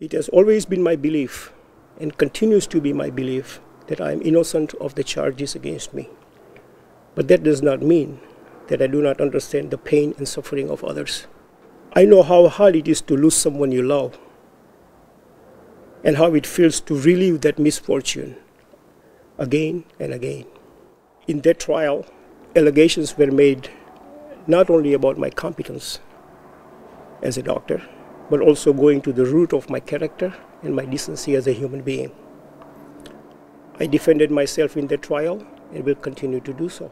It has always been my belief, and continues to be my belief, that I am innocent of the charges against me. But that does not mean that I do not understand the pain and suffering of others. I know how hard it is to lose someone you love, and how it feels to relive that misfortune again and again. In that trial, allegations were made not only about my competence as a doctor, but also going to the root of my character and my decency as a human being. I defended myself in the trial and will continue to do so.